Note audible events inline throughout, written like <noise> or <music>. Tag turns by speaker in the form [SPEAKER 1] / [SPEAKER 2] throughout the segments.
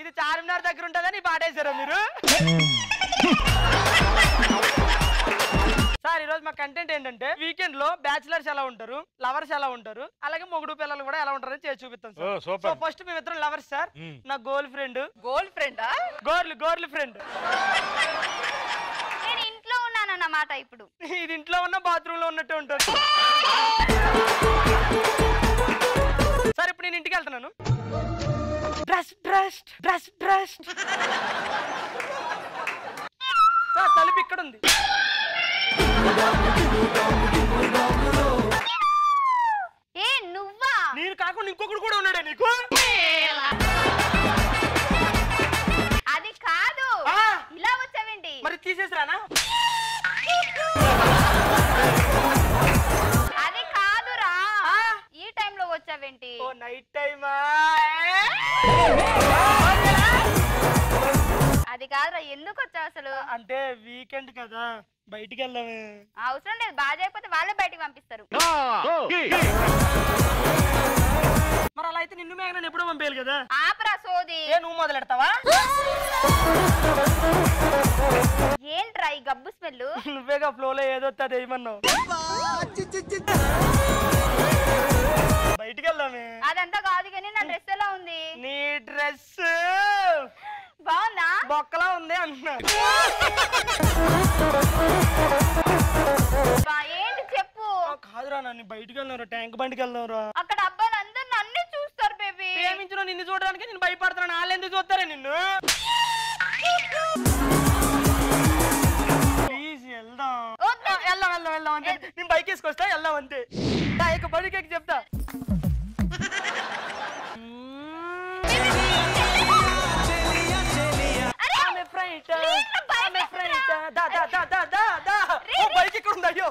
[SPEAKER 1] ఇది చార్మినార్ దగ్గర ఉంటుందని పాడేశారా మీరు? రోజు మా కంటెంట్ ఏంటంటే వీకెండ్లో బ్యాచిలర్స్ ఎలా ఉంటారు లవర్స్ ఎలా ఉంటారు అలాగే మొగుడు పిల్లలు కూడా ఎలా ఉంటారని చేసి చూపిస్తాం సార్. సో ఫస్ట్ మేము ఇద్దరం లవర్స్ సార్. నా గోల్ ఫ్రెండ్
[SPEAKER 2] గోల్డ్ ఫ్రెండా
[SPEAKER 1] గోర్లు గోర్లు ఫ్రెండ్
[SPEAKER 3] నేను ఇంట్లో ఉన్నానన్నమాట ఇప్పుడు.
[SPEAKER 1] ఇది ఇంట్లో ఉన్న బాత్రూమ్లో ఉన్నట్టు ఉంటుంది. సార్ ఇప్పుడు నేను ఇంటికి వెళ్తున్నాను. Brush brush brush brush sir తలుపు ఇక్కడ ఉంది
[SPEAKER 3] ఏ నువ్వా?
[SPEAKER 1] నేను కాకుండా ఇంకొకడు కూడా ఉన్నాడే నీకు?
[SPEAKER 3] అది కాదు.
[SPEAKER 1] ఆ.
[SPEAKER 3] ఇలా వచ్చావేంటి?
[SPEAKER 1] మరి తీసేసిరానా?
[SPEAKER 3] అది కాదురా.
[SPEAKER 1] ఆ.
[SPEAKER 3] ఈ టైంలో వచ్చావేంటి?
[SPEAKER 1] ఓ నైట్ టైమా?
[SPEAKER 3] అది కాదురా ఎందుకు వచ్చావు అసలు?
[SPEAKER 1] అంటే వీకెండ్ కదా. బయటికి వెళ్దామే
[SPEAKER 3] అవసరం లేదు బాగా చేయకపోతే వాళ్ళే బయటికి పంపిస్తారు.
[SPEAKER 1] మరి అలా అయితే నిన్ను మేఘన ఎప్పుడో పంపేయాలి కదా?
[SPEAKER 3] ఆపరా సోది.
[SPEAKER 1] ఏ నువ్వు మొదలెడతావా?
[SPEAKER 3] ఏంట్రా ఈ గబ్బు స్మెల్
[SPEAKER 1] నువ్వేగా ఫ్లోలో ఏదో అది ఏమన్నావు బయటికి వెళ్దామే
[SPEAKER 3] అదంతా కాదు కానీ నా డ్రెస్ ఎలా ఉంది?
[SPEAKER 1] నీ డ్రెస్
[SPEAKER 3] బాగుందా?
[SPEAKER 1] బొక్కలా ఉంది అంటున్నా.
[SPEAKER 3] బా, ఏంటి చెప్పు?
[SPEAKER 1] కాదురా నన్ను బయటికి వెళ్ళినారు ట్యాంక్ బండికి వెళ్దాంరా
[SPEAKER 3] అక్కడ అబ్బాయిలు అందరు నన్నే చూస్తారు బేబీ.
[SPEAKER 1] ప్రేమించిన నిన్ను చూడడానికి నేను భయపడుతున్నాను వాళ్ళు ఎందుకు చూస్తారా నిన్ను? ప్లీజ్ వెళ్దాం.
[SPEAKER 3] వద్దు.
[SPEAKER 1] ఆ, వెళ్దాం వెళ్దాం వెళ్దాం అంతే. నేను బైక్ వేసుకొస్తా వెళ్దాం అంతే. దా, ఇక బడికి ఎక్కి చెప్తా. ఫ్రైట్ ఆమె ఫ్రైట్ దా దా దా దా దా దా. ఓ బైక్ ఇక్కడ ఉంది అయ్యో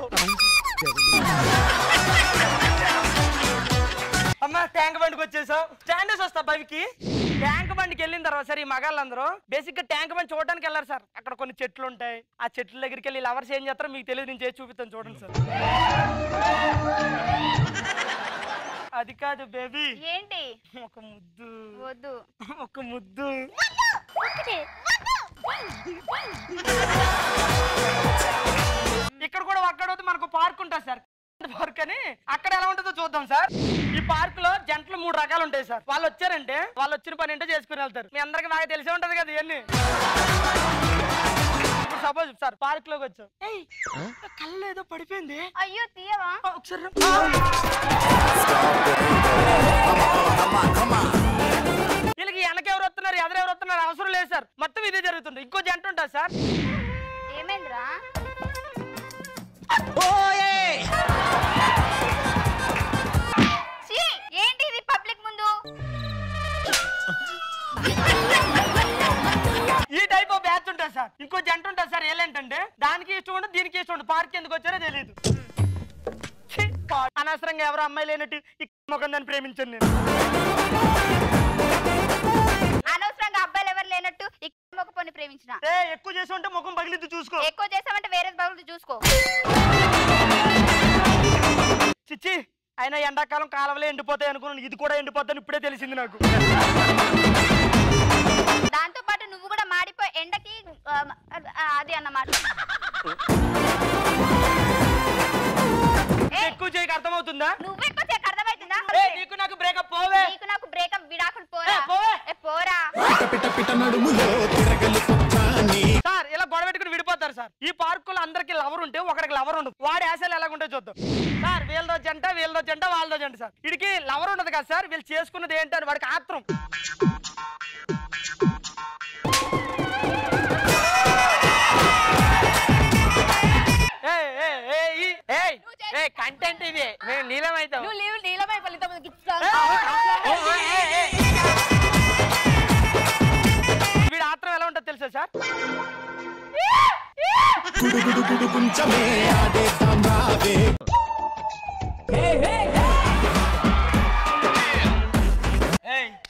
[SPEAKER 1] అమ్మ ట్యాంక్ బండికి వచ్చేసాం స్టాండర్స్ వస్తా బైక్కి. ట్యాంక్ బండికి వెళ్ళిన తర్వాత సరే ఈ మగాళ్ళందరూ బేసిక్గా ట్యాంక్ బండి చూడడానికి వెళ్ళారు సార్. అక్కడ కొన్ని చెట్లు ఉంటాయి. ఆ చెట్ల దగ్గరికి వెళ్ళి లవర్స్ ఏం చేస్తారో మీకు తెలియదు నేను చేసి చూపిస్తాను చూడండి సార్. అది కాదు బేబీ.
[SPEAKER 3] ఏంటి?
[SPEAKER 1] ఒక ముద్దు.
[SPEAKER 3] వద్దు.
[SPEAKER 1] ఒక ముద్దు. ఇక్కడ కూడా అక్కడ మనకు పార్క్ ఉంటుంది సార్. పార్క్ అని? అక్కడ ఎలా ఉంటుందో చూద్దాం సార్. ఈ పార్క్లో జంటలు మూడు రకాలు ఉంటాయి సార్. వాళ్ళు వచ్చారంటే వాళ్ళు వచ్చిన పని ఏంటో చేసుకుని వెళ్తారు. మీ అందరికి బాగా తెలిసే ఉంటది కదా ఇవన్నీ. ఇప్పుడు సపోజ్ సార్ పార్క్లోకి వచ్చాం. ఏయ్ కళ్ళు ఏదో పడిపోయింది.
[SPEAKER 3] అయ్యో తీయవా?
[SPEAKER 1] ఆ, ఒకసారి. వీళ్ళకి వెనక ఎవరు వస్తున్నారు? ఎదురు ఎవరు వస్తున్నారు? అవసరం లేదు సార్. మొత్తం ఇదే జరుగుతుంది. ఇంకో జంట ఉంటుంది సార్?
[SPEAKER 3] ఏమైందిరా? ఏంటి ఇది పబ్లిక్ ముందు?
[SPEAKER 1] ఈ టైప్ ఆఫ్ బ్యాచ్ ఉంటుంది సార్? ఇంకో జంట ఉంటుంది సార్? ఏంటంటే దానికి ఇష్టం ఉండదు దీనికి ఇష్టం ఉండదు. పార్క్ ఎందుకు వచ్చారో తెలియదు అనవసరంగా ఎవరు అమ్మాయి లేనట్టు ఈ ముఖం దాన్ని ప్రేమించాను నేను
[SPEAKER 3] లేనట్టు ఇక్కడ పొన్ని ప్రేమించిన.
[SPEAKER 1] ఎక్కువ చేసి ఉంటే ముఖం పగిలిద్దు చూసుకో.
[SPEAKER 3] ఎక్కువ చేసామంటే వేరే బదులు చూసుకో.
[SPEAKER 1] చిచ్చి అయినా ఎండాకాలం కాలువలే ఎండిపోతాయి అనుకున్నాను. ఇది కూడా ఎండిపోతాను ఇప్పుడే తెలిసింది నాకు.
[SPEAKER 3] దాంతో పాటు నువ్వు కూడా మాడిపోయి ఎండకి అది అన్నమాట.
[SPEAKER 1] ఎక్కువ చేయక అర్థమవుతుందా?
[SPEAKER 3] నువ్వు
[SPEAKER 1] ఏ నీకు నాకు బ్రేకప్ పోవే.
[SPEAKER 3] నీకు నాకు బ్రేకప్ విడాకులు పోరా?
[SPEAKER 1] ఏ, పోవే.
[SPEAKER 3] పోరా?
[SPEAKER 4] పిట పిట నడుములో తిరగలి పుచ్చాని
[SPEAKER 1] సార్ ఇలా గొడవ పెట్టుకుని విడిపోతారు సార్. ఈ పార్కులో అందరికి లవర్ ఉంటే ఒకరికి లవర్ ఉండదు. వాడి ఆశలు ఎలాగుంటే చూద్దాం. సార్ వీళ్ళదో జంట వీళ్ళదో జంట వాళ్ళదో జంట సార్. వీడికి లవర్ ఉండదు కదా సార్. వీళ్ళు చేసుకున్నది ఏంటని వాడికి ఆత్రం. కంటెంట్ ఇది మేము నీలమైతాం.
[SPEAKER 2] నీలమై ఫలితం
[SPEAKER 1] వీడి ఆత్రం ఎలా ఉంటుందో తెలుసా సార్?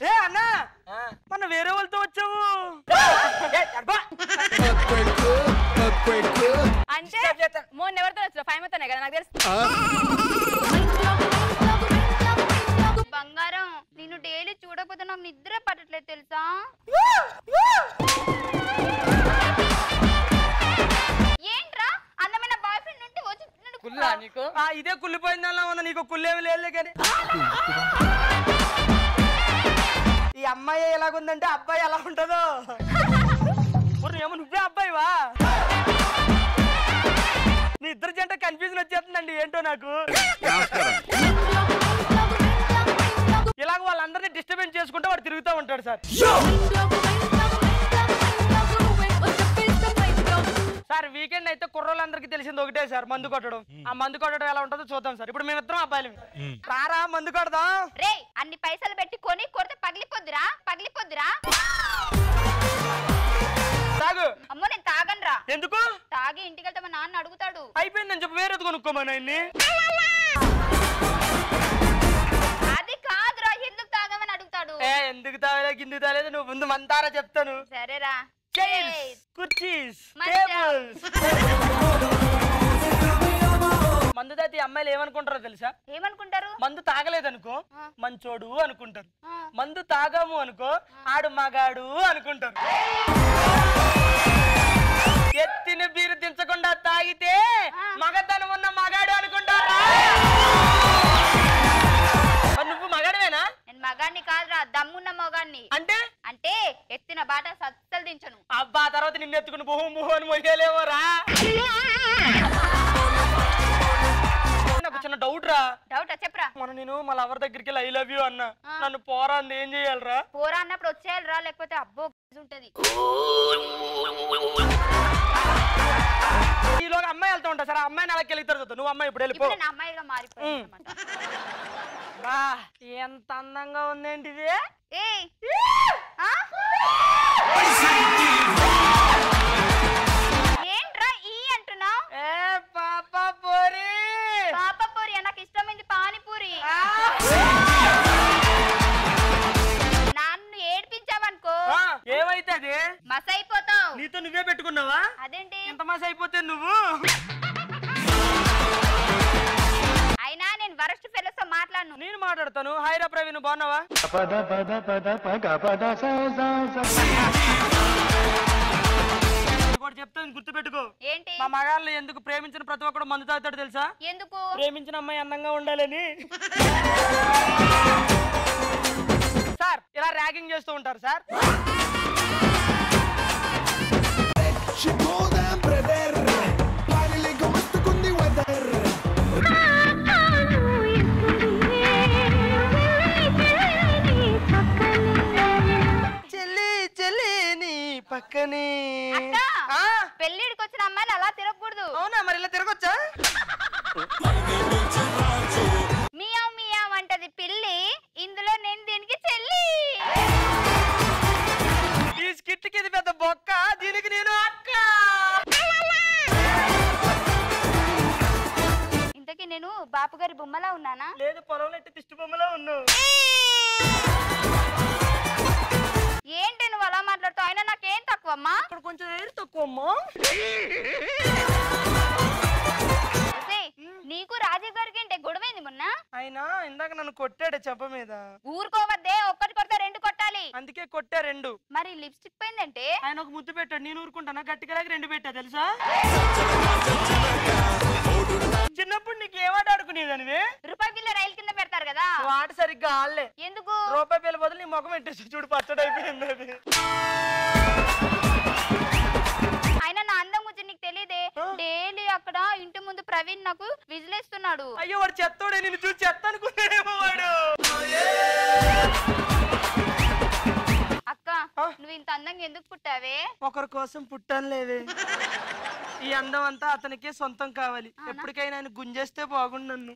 [SPEAKER 1] ఏ అన్నా మన వేరే వాళ్ళతో వచ్చావు.
[SPEAKER 2] అంటే మొన్న ఎవరితో వచ్చిన ఫైవ్ తోనే కదా నాకు తెలుసు.
[SPEAKER 3] బంగారం నేను డైలీ చూడకపోతే నాకు నిద్ర పట్టట్లేదు తెలుసా? ఏంట్రా? అందమైన బాయ్ ఫ్రెండ్ ఉంటే వచ్చి నన్ను
[SPEAKER 1] కుల్లా నీకు? ఆ, ఇదే కుళ్ళిపోయిందల్లా నీకు కుళ్ళేమి లేదు కానీ. ఈ అమ్మాయి ఎలాగుందంటే అబ్బాయి ఎలా ఉంటుందో? <laughs> మరి ఏమో నువ్వే అబ్బాయివా? ఇద్దరు జంట కన్ఫ్యూజన్ వచ్చేస్తుందండి. ఏంటో నాకు? ఇలాగ వాళ్ళందరినీ డిస్టర్బెన్స్ చేసుకుంటూ వాడు తిరుగుతూ ఉంటాడు సార్. సార్ వీకెండ్ అయితే కుర్రోళ్ళందరికీ తెలిసింది ఒకటే సార్ మందు కొట్టడం. ఆ మందు కొట్టడం ఎలా ఉంటుందో చూద్దాం సార్. ఇప్పుడు మేమిద్దరం అబ్బాయిలు రారా మందు కొడదాం?
[SPEAKER 3] రే అన్ని పైసలు పెట్టి కొని కొడితే పగిలిపోద్దురా పగిలిపోద్దురా.
[SPEAKER 1] తాగు.
[SPEAKER 3] అమ్మో నేను తాగనురా.
[SPEAKER 1] ఎందుకు?
[SPEAKER 3] తాగి ఇంటికి వెళ్తే మా నాన్న అడుగుతాడు.
[SPEAKER 1] అయిపోయిందని చెప్పి వేరేది కొనుక్కోమని ఆయన్ని
[SPEAKER 3] అది కాదురా ఎందుకు తాగమని అడుగుతాడు.
[SPEAKER 1] ఏ ఎందుకు తాగలే కిందికి తాగలేదు నువ్వు ముందు మంతారా చెప్తాను.
[SPEAKER 3] సరేరా.
[SPEAKER 1] చైర్స్ కుర్చీస్. టేబుల్స్ అమ్మాయిలు ఏమనుకుంటారో తెలుసా?
[SPEAKER 3] ఏమనుకుంటారు?
[SPEAKER 1] మందు తాగలేదనుకో. మంచోడు అనుకుంటారు. మందు తాగాము అనుకో ఆడు మగాడు అనుకుంటారు. ఎత్తిన బీరు దించకుండా తాగితే. మగతనం ఉన్న మగాడు అనుకుంటారా. నువ్వు మగాడివేనా?
[SPEAKER 3] నేను మగాన్ని కాదురా దమ్మున్న మగాన్ని.
[SPEAKER 1] అంటే?
[SPEAKER 3] అంటే ఎత్తిన బాట సత్తలు దించను.
[SPEAKER 1] అబ్బా తర్వాత నిన్ను ఎత్తుకుని బుహు బుహు అని మొయ్యలేవోరా? నాకు చిన్న డౌట్ రా.
[SPEAKER 3] డౌటా? చెప్పరా.
[SPEAKER 1] మొన్న నేను మా లవర్ దగ్గరికి వెళ్ళి ఐ లవ్ యూ అన్నా. నన్ను పోరా అంది ఏం చేయాలరా?
[SPEAKER 3] పోరా అన్నప్పుడు వచ్చేయాలిరా లేకపోతే అబ్బో ఉంటది.
[SPEAKER 1] ఈలోగా అమ్మాయి వెళ్తా ఉంటా సరే ఆ అమ్మాయిని అలా వెళ్తారు నువ్వు అమ్మాయి ఇప్పుడు వెళ్ళిపో.
[SPEAKER 3] అమ్మాయిగా.
[SPEAKER 1] బా ఎంత అందంగా ఉందేంటి ఇది?
[SPEAKER 3] ఏంట్రా ఈ అంటున్నావు?
[SPEAKER 1] ఏ పాప పోరి
[SPEAKER 3] పాప పూరి నాకు ఇష్టమైంది పానీపూరి
[SPEAKER 1] ఆ.
[SPEAKER 3] నన్ను ఏడ్పించావనుకో.
[SPEAKER 1] ఏమైతే అది?
[SPEAKER 3] మస్ అయిపోతావు
[SPEAKER 1] నీతో నువ్వే పెట్టుకున్నావా?
[SPEAKER 3] అదేంటి?
[SPEAKER 1] ఎంత మాస అయిపోతే నువ్వు?
[SPEAKER 3] అయినా నేను వరస్ట్ ఫెలోస్తో మాట్లాడను.
[SPEAKER 1] నేను మాట్లాడతాను. హైరా ప్రవీణ్ బాగున్నావా? ఇంకోటి చెప్తాను గుర్తుపెట్టుకో.
[SPEAKER 3] ఏంటి?
[SPEAKER 1] మా మగాళ్ళు ఎందుకు ప్రేమించిన ప్రతి ఒక్కడు మందు తాగుతాడు తెలుసా?
[SPEAKER 3] ఎందుకు?
[SPEAKER 1] ప్రేమించిన అమ్మాయి అందంగా ఉండాలని. సార్ ఇలా ర్యాగింగ్ చేస్తూ ఉంటారు సార్. నీ పక్కనే.
[SPEAKER 3] అక్క
[SPEAKER 1] ఆ,
[SPEAKER 3] పెళ్ళిడికి వచ్చిన అమ్మాయిలు అలా తిరగకూడదు.
[SPEAKER 1] అవునా మరి ఇలా తిరగొచ్చా?
[SPEAKER 3] మియావ్ మియావ్ అంటది పిల్లి ఇందులో నేను దీనికి చెల్లి.
[SPEAKER 1] ఈ స్కిట్కి ఇది పెద్ద బొక్క దీనికి నేను అక్క.
[SPEAKER 3] ఇంతకీ నేను బాపు గారి బొమ్మలా ఉన్నానా?
[SPEAKER 1] లేదు పొలంలో దిష్టి బొమ్మలో ఉన్నావు.
[SPEAKER 3] ఏంటి నువ్వు అలా మాట్లాడుతావు? అయినా నాకేం తక్కువ అమ్మా
[SPEAKER 1] ఇక్కడ కొంచెం ఎయిర్ తక్కువ అమ్మా
[SPEAKER 3] ఒసేయ్, నీకు రాజీవ్ గారికి ఏంటి గొడవైంది మొన్న?
[SPEAKER 1] అయినా ఇందాక నన్ను కొట్టాడు చెప్ప మీద.
[SPEAKER 3] ఊరుకోవద్దే ఒక్కటి కొడితే రెండు కొట్టాలి.
[SPEAKER 1] అందుకే కొట్టా రెండు.
[SPEAKER 3] మరి లిప్స్టిక్ పోయిందంటే?
[SPEAKER 1] ఆయన ఒక ముద్దు పెట్టాడు నేను ఊరుకుంటానా? గట్టిగా రెండు పెట్టా తెలుసా? చిన్నప్పుడు నీకు ఏమాట ఆడుకునేదానివి?
[SPEAKER 3] రూపాయి బిల్ల రైలు కింద పెడతారు కదా.
[SPEAKER 1] ఆట సరిగ్గా ఆడలే.
[SPEAKER 3] ఎందుకు?
[SPEAKER 1] రూపాయి బిల్ల బదులు నీ ముఖం పెట్టేసి చూడు పచ్చడి అయిపోయింది అది.
[SPEAKER 3] అయినా నా అందం గురించి నీకు తెలియదే. డైలీ అక్కడ ఇంటి ముందు ప్రవీణ్ నాకు విజిలేస్తున్నాడు.
[SPEAKER 1] అయ్యో వాడు చెత్తోడే నేను చూసి చెత్త అనుకున్నాడేమో వాడు.
[SPEAKER 3] అక్క. నువ్వు ఇంత అందంగా ఎందుకు పుట్టావే?
[SPEAKER 1] ఒకరి కోసం పుట్టాను లేవే ఈ అందం అంతా అతనికే సొంతం కావాలి. ఎప్పటికైనా ఆయన గుంజేస్తే బాగుండు నన్ను.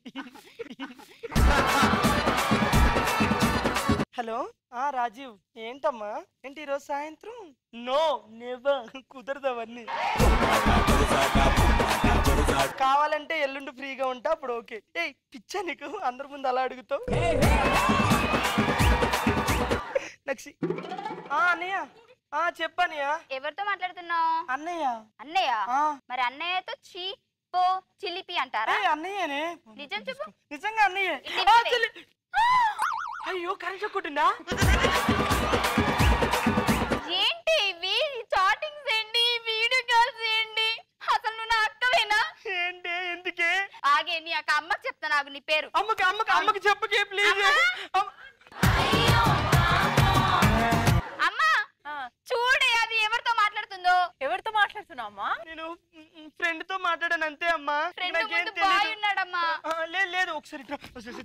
[SPEAKER 1] హలో? ఆ రాజీవ్ ఏంటమ్మా? ఏంటి ఈరోజు సాయంత్రం? No never. కుదరదు అవన్నీ. కావాలంటే ఎల్లుండి ఫ్రీగా ఉంటా అప్పుడు ఓకే. ఏ పిచ్చా నీకు? అందరి ముందు అలా అడుగుతావు? నక్సి ఆ అన్నయ్య. ఆ చెప్పనియా
[SPEAKER 3] ఎవరితో మాట్లాడుతున్నావు?
[SPEAKER 1] అన్నయ్య.
[SPEAKER 3] అన్నయ్య. మరి అన్నయ్యతో చీ పో చిలిపి అంటారా?
[SPEAKER 1] అన్నయ్యనే.
[SPEAKER 3] నిజం చెప్పు.
[SPEAKER 1] నిజంగా అన్నయ్య. అయ్యో కరెంట్ కొట్టిందా?
[SPEAKER 3] ఏంటి ఇవి? చాటింగ్స్ ఏంటి? వీడియో కాల్స్ ఏంటి? అసలు నువ్వు నా అక్కవేనా?
[SPEAKER 1] ఏంటి? ఎందుకే?
[SPEAKER 3] ఆగే నీ అక్క అమ్మకి చెప్తా నాకు నీ పేరు.
[SPEAKER 1] అమ్మకి అమ్మకి అమ్మకి చెప్పుకే ప్లీజ్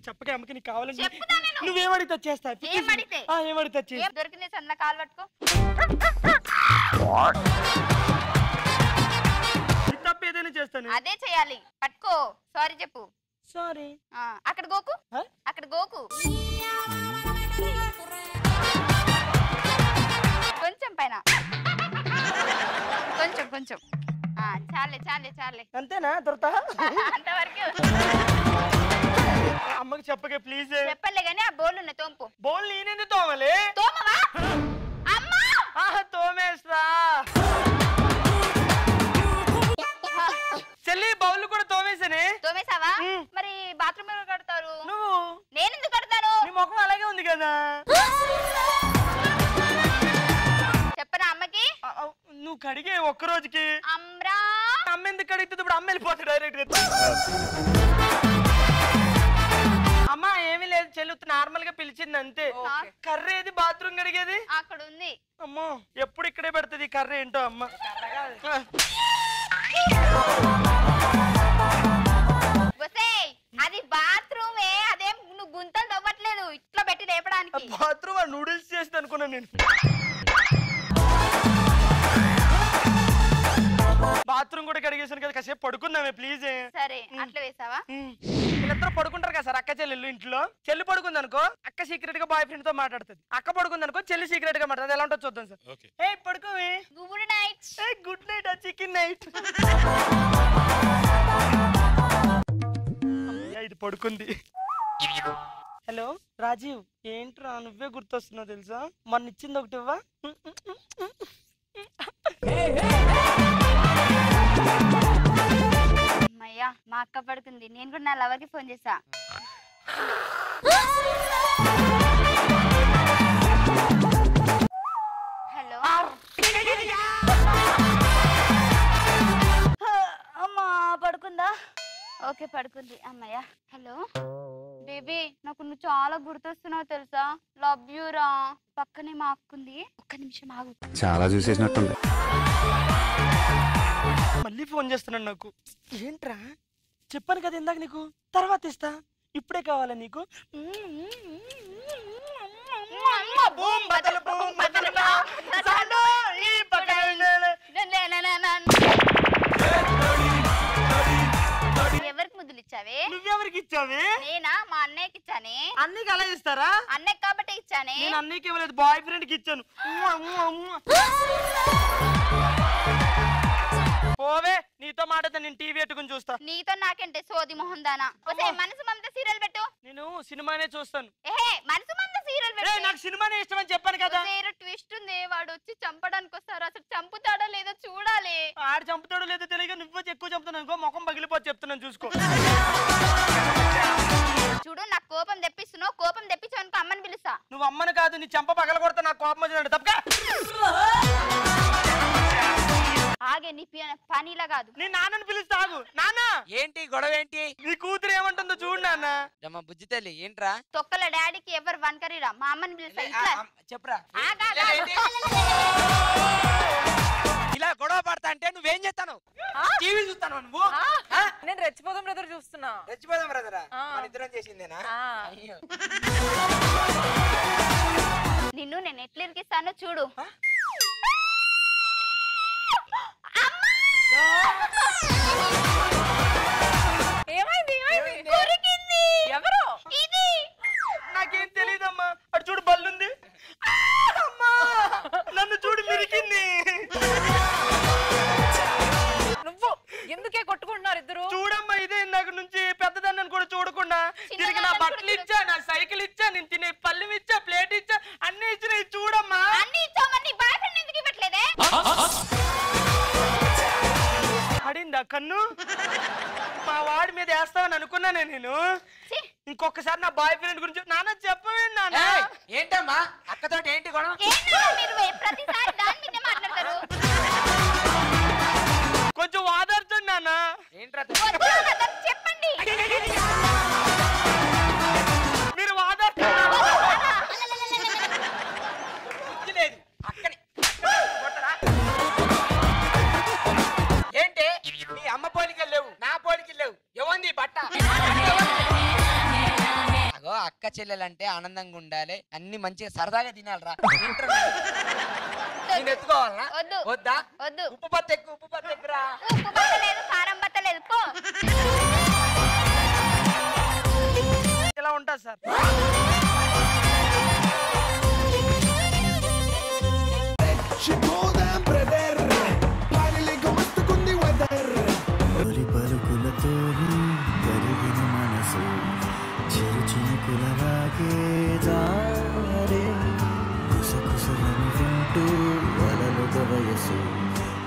[SPEAKER 1] చెప్పకే అమ్మకి నీకు
[SPEAKER 3] నేను.
[SPEAKER 1] నువ్వేమడితే చేస్తా ఏమడితే
[SPEAKER 3] దొరికింది సన్న కాలు పట్టుకో.
[SPEAKER 1] తప్పు ఏదైనా చేస్తాను.
[SPEAKER 3] అదే చేయాలి. పట్టుకో. సారీ చెప్పు.
[SPEAKER 1] సారీ
[SPEAKER 3] అక్కడ గోకు? అక్కడ గోకు. కొంచెం పైన. కొంచెం కొంచెం. చాలే చాలే చాలే.
[SPEAKER 1] అంతేనా? దొరతా <laughs>
[SPEAKER 3] అంతవరకు
[SPEAKER 1] అమ్మకి చెప్పకే ప్లీజ్
[SPEAKER 3] చెప్పలే గానీ ఆ బోల్ ఉన్నాయి తోంపు
[SPEAKER 1] బోల్ నేనేంది తోమలే?
[SPEAKER 3] తోమవా? అమ్మా!
[SPEAKER 1] ఆహా, తోమేస్తా. చెల్లి బౌల్ కూడా తోమేసానే?
[SPEAKER 3] తోమేసావా. మరి బాత్రూమ్ ఎవరు కడతారు?
[SPEAKER 1] నువ్వు?
[SPEAKER 3] నేను ఎందుకు కడతాను?
[SPEAKER 1] నీ ముఖం అలాగే ఉంది కదా.
[SPEAKER 3] చెప్పనా అమ్మకి?
[SPEAKER 1] నువ్వు కడిగే ఒక్క రోజుకి.
[SPEAKER 3] అమ్రా!
[SPEAKER 1] అమ్మ ఎందుకు కడుగుతుంది? ఇప్పుడు అమ్మ వెళ్ళిపోతుంది డైరెక్ట్గా. అమ్మ ఏమీ లేదు చెల్లి నార్మల్గా పిలిచింది అంతే. కర్రీ ఏది? బాత్రూమ్ కడిగేది?
[SPEAKER 3] అక్కడ ఉంది
[SPEAKER 1] అమ్మో ఎప్పుడు ఇక్కడే పెడుతుంది కర్రీ ఏంటో అమ్మ.
[SPEAKER 3] అది బాత్రూమే అదేం నువ్వు గుంతలు తవ్వట్లేదు ఇట్లా పెట్టి లేపడానికి.
[SPEAKER 1] బాత్రూమ్ నూడిల్స్ చేసింది అనుకున్నాను నేను. బాత్రూమ్ కూడా కడిగేసాను కదా కాసేపు పడుకుందామే ప్లీజ్
[SPEAKER 3] సరే అట్లా వేసావా?
[SPEAKER 1] వీళ్ళిద్దరు పడుకుంటారు కదా సార్ అక్క చెల్లెళ్ళు ఇంట్లో. చెల్లి పడుకుంది అనుకో అక్క సీక్రెట్గా బాయ్ ఫ్రెండ్తో మాట్లాడుతుంది. అక్క పడుకుంది అనుకో చెల్లి సీక్రెట్గా మాట్లాడుతుంది. ఎలా ఉంటుందో చూద్దాం సార్. ఏ. పడుకోవే
[SPEAKER 3] గుడ్ నైట్
[SPEAKER 1] ఏ గుడ్ నైట్ ఆ చికెన్ నైట్ ఇది పడుకుంది. హలో రాజీవ్ ఏంట్రా నువ్వే గుర్తొస్తున్నావు తెలుసా? మొన్న ఇచ్చింది ఒకటి ఇవ్వా?
[SPEAKER 3] అమ్మయ్యా మా అక్క పడుకుంది. నేను కూడా నా లవర్కి ఫోన్ చేసా హలో? అమ్మా పడుకుందా? ఓకే పడుకుంది. అమ్మయ్యా హలో? బేబీ నాకు నువ్వు చాలా గుర్తొస్తున్నావు తెలుసా? లవ్ యూ రా. పక్కనే మా అక్కుంది. ఒక్క నిమిషం ఆగు.
[SPEAKER 5] చాలా చూసేసినట్టుంది.
[SPEAKER 1] మళ్ళీ ఫోన్ చేస్తున్నాడు నాకు. ఏంట్రా? చెప్పాను కదా ఇందాక నీకు? తర్వాత ఇస్తా. ఇప్పుడే కావాలా నీకు.
[SPEAKER 3] ఎవరికి ముద్దులు ఇచ్చావే?
[SPEAKER 1] నువ్వెవరికి ఇచ్చావే?
[SPEAKER 3] నేనా? మా అన్నయ్యకి ఇచ్చానే?
[SPEAKER 1] అన్నీకి అలా ఇస్తారా
[SPEAKER 3] అన్నయ్య కాబట్టి ఇచ్చానే?
[SPEAKER 1] నేను అన్నీకి ఇవ్వలేదు బాయ్ ఫ్రెండ్కి ఇచ్చాను. పోవే నీతో మాట్లాడతా నేను టీవీ పెట్టుకుని చూస్తా.
[SPEAKER 3] నీతో నాకంటే సోది మొహం దానా మనసు మమత సీరియల్ పెట్టు.
[SPEAKER 1] నేను సినిమానే చూస్తాను.
[SPEAKER 3] మనసు మమత సీరియల్ పెట్టు.
[SPEAKER 1] నాకు సినిమానే ఇష్టమని చెప్పాను కదా.
[SPEAKER 3] ట్విస్ట్ ఉంది వాడు వచ్చి చంపడానికి వస్తారు అసలు చంపుతాడో లేదో చూడాలి.
[SPEAKER 1] ఆడు చంపుతాడో లేదో తెలియక నువ్వు ఎక్కువ చంపుతున్నావు అనుకో ముఖం పగిలిపోతే చెప్తున్నాను చూసుకో.
[SPEAKER 3] చూడు నాకు కోపం తెప్పిస్తున్నావు. కోపం తెప్పించావనుకో అమ్మని పిలుస్తా.
[SPEAKER 1] నువ్వు అమ్మను కాదు నీ చెంప పగల కొడతా నాకు కోపం వచ్చినట్టు తప్పగా?
[SPEAKER 3] ఆగే నీ పి- పనిలా కాదు.
[SPEAKER 1] నీ నాన్నని పిలుస్తా ఆగు. నాన్న!
[SPEAKER 6] ఏంటి గొడవ ఏంటి?
[SPEAKER 1] నీ కూతురు ఏమంటుందో చూడు నాన్న.
[SPEAKER 6] అమ్మ బుజ్జి తల్లి ఏంట్రా?
[SPEAKER 3] తొక్కల డాడీకి ఎవరు వనకరిరా మా అమ్మని పిలుస్తా ఇట్లా.
[SPEAKER 6] చెప్పురా.
[SPEAKER 3] ఆగు?
[SPEAKER 6] ఇలా గొడవ పడతా అంటే నువ్వేం చేస్తాను? టీవీ చూస్తాను నువ్వు? ఆ?
[SPEAKER 2] నేను రెచ్చిపోదాం బ్రదర్ చూస్తున్నా.
[SPEAKER 6] రెచ్చిపోదాం బ్రదరా. మన ఇద్దరం చేసిందేనా.
[SPEAKER 3] నిన్ను నేను ఎట్లా ఇరికిస్తానో చూడు.
[SPEAKER 2] ఏమైంది ఏమైంది?
[SPEAKER 3] కొరికింది.
[SPEAKER 2] ఎవరు?
[SPEAKER 3] ఇది.
[SPEAKER 1] నాకేం తెలియదమ్మా అటు చూడు బల్లుంది. అమ్మా! నన్ను చూడు మిరికింది.
[SPEAKER 2] నువ్వు ఎందుకే కొట్టుకుంటున్నారు ఇద్దరు?
[SPEAKER 1] చూడమ్మా ఇదే ఇందాక నుంచి పెద్దదాన్ని కూడా చూడకుండా. తిరిగి నా బట్టలు ఇచ్చా నా సైకిల్ ఇచ్చా నేను తినే పళ్ళు ఇచ్చా ప్లేట్ ఇచ్చా అన్ని ఇచ్చిన చూడమ్మా.
[SPEAKER 3] అన్ని ఇచ్చామని బాయ్
[SPEAKER 1] కన్ను? మా వాడి మీద వేస్తామని అనుకున్నానే నేను. ఇంకొకసారి నా బాయ్ ఫ్రెండ్ గురించి నాన్న చెప్పవేంటి నాన్న?
[SPEAKER 6] ఏంటమ్మా? అక్కతోటి ఏంటి గొడవ?
[SPEAKER 1] కొంచెం వాదార్చండి నాన్న.
[SPEAKER 6] ఏంట్రా?
[SPEAKER 3] చెప్పండి.
[SPEAKER 6] చెల్లెలంటే ఆనందంగా ఉండాలి. అన్ని మంచిగా సరదాగా తినాలిరా? <laughs> నేను ఎత్తుకోవాలనా?
[SPEAKER 3] వద్దు.
[SPEAKER 6] వద్దా?
[SPEAKER 3] వద్దు.
[SPEAKER 6] ఉప్పు బత్త ఎక్కువ ఉప్పు బత్త ఎక్కురా
[SPEAKER 3] ఉప్పు బత్తలేదు కారం బత్తలేదు పో.
[SPEAKER 1] ఇలా ఉంటుంది సార్.
[SPEAKER 5] చిరు చినుకులలాగే జారే కుసకుసలను వింటూ వలలుగ వయసు